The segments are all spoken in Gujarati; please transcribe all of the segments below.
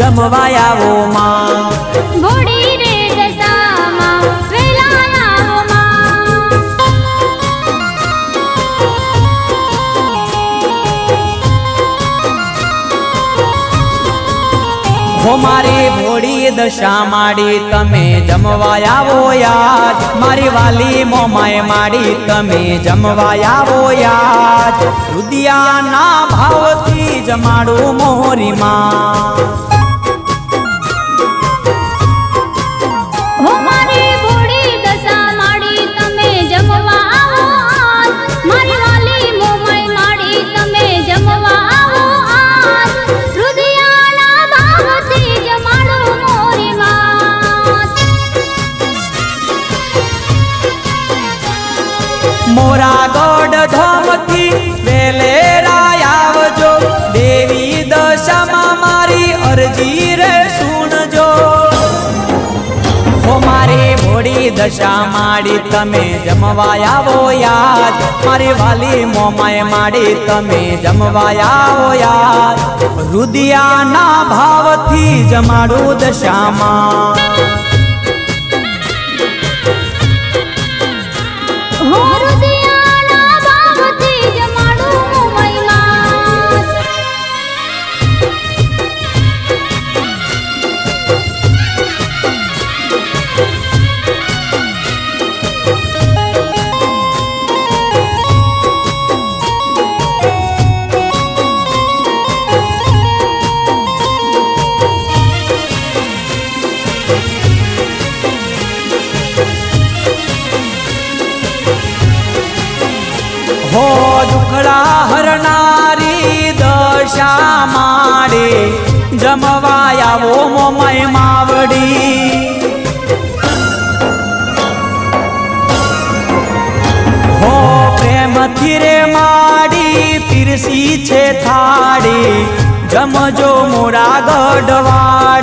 જમવાય આવો માં મારી ભોળી દશા માડી તમે જમવાય આવો યાદ મારી વાલી મોમાય માડી તમે જમવાય આવો યાદ રુદિયાના ભાવથી જમાડું મોરી માં દશા માડી તમે જમવાયા આવો યાદ. મારી વાલી મોમાય માડી તમે જમવાયા આવો યાદ. રુદિયાના ભાવથી જમાડું દશામાં. દુખડા હરનારી દશા માડે જમવા આવો મોમય માવડી. હો પ્રેમથી રે માડી, પીરસી છે થાળી, જમજો મોરા ગઢવાડી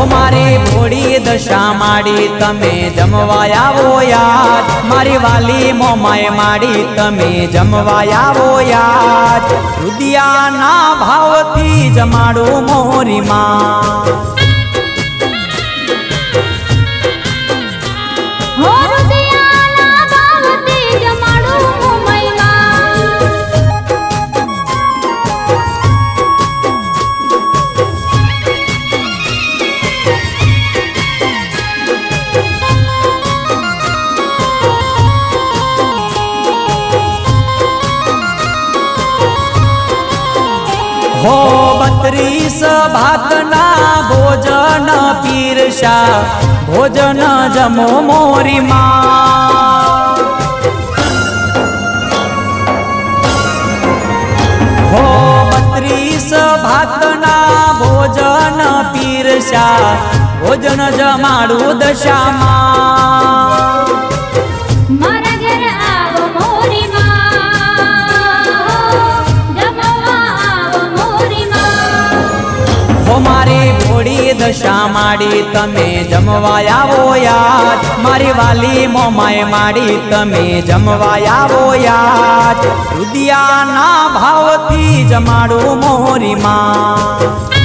હો મારી ભોળી દશા માડી તમે જમવા આવો મારી વાલી મોમાય માડી તમે જમવા આવો યાદ રુદિયાના ભાવથી જમાડું મોરી માં. બત્રીસ ભાતના ભોજન પીરસા ભોજન જમો મોરી માં. હો બત્રીસ ભાતના ભોજન પીરસા ભોજન જમાડું દશામાં. દશા માડી તમે જમવા આવો યાદ મારી વાલી મોમાય માડી તમે જમવા આવો યાદ રુદિયાના ભાવથી જમાડું મોરી માં.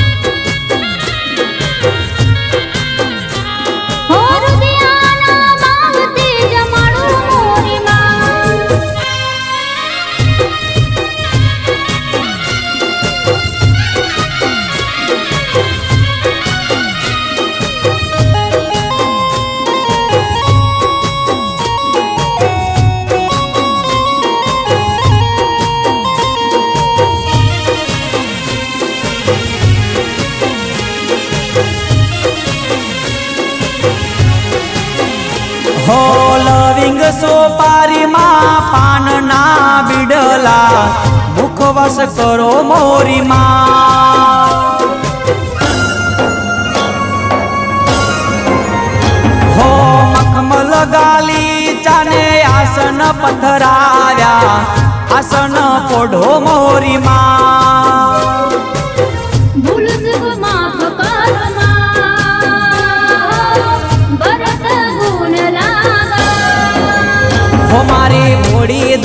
હો લવિંગ સોપારીમાં પાનના બિડલા, મુખવાસ કરો મોરીમાં. હો મખમલ ગાલી ચાને આસન પથરાવ્યા, આસન પોઢો મોરી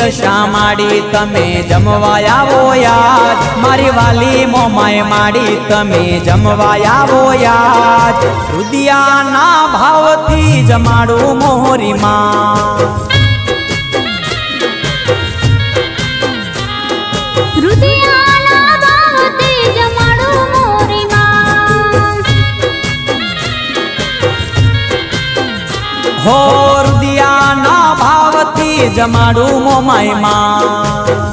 દશા માડી તમે જમવાયા આવો યાદ મારી વાલી મોમાય માડી તમે જમવાયા આવો યાદ રુદિયાના ભાવથી જમાડું મોરી માં જમાડું મોમાયમાં